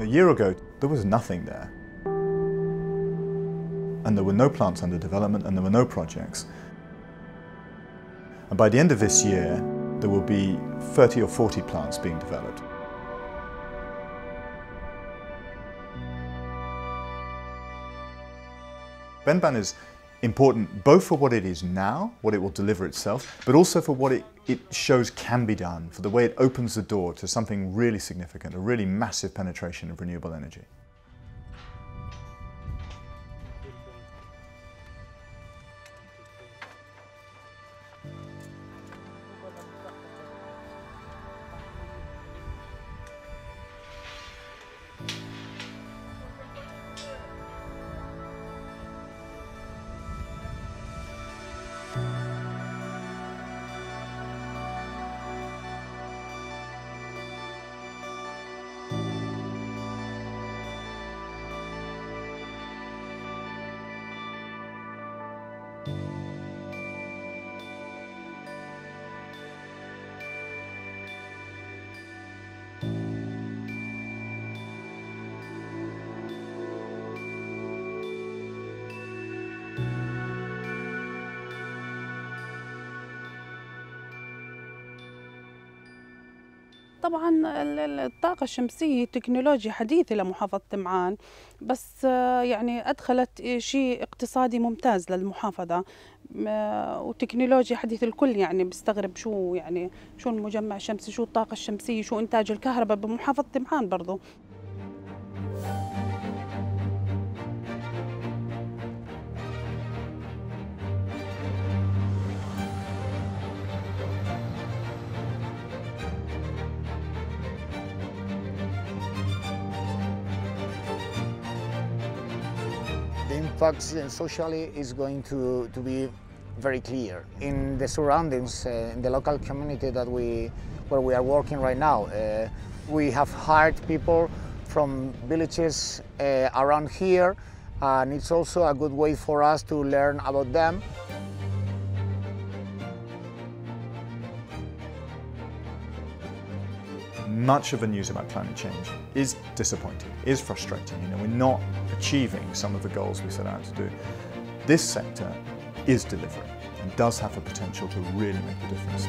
A year ago, there was nothing there. And there were no plants under development and there were no projects. And by the end of this year, there will be 30 or 40 plants being developed. Benban is important both for what it is now, what it will deliver itself, but also for what it, it shows can be done, for the way it opens the door to something really significant, a really massive penetration of renewable energy. you طبعا ال- ال- الطاقة الشمسية تكنولوجيا حديثة لمحافظة تمعان بس آه، يعني أدخلت شيء اقتصادي ممتاز للمحافظة م- وتكنولوجيا حديث الكل يعني بيستغرب شو يعني شو المجمع الشمسي شو الطاقة الشمسية شو إنتاج الكهرباء بمحافظة تمعان برضو. The impact uh, socially is going to, to be very clear. In the surroundings, uh, in the local community that we, where we are working right now, uh, we have hired people from villages uh, around here, and it's also a good way for us to learn about them. Much of the news about climate change is disappointing, is frustrating. You know, we're not achieving some of the goals we set out to do. This sector is delivering and does have the potential to really make a difference.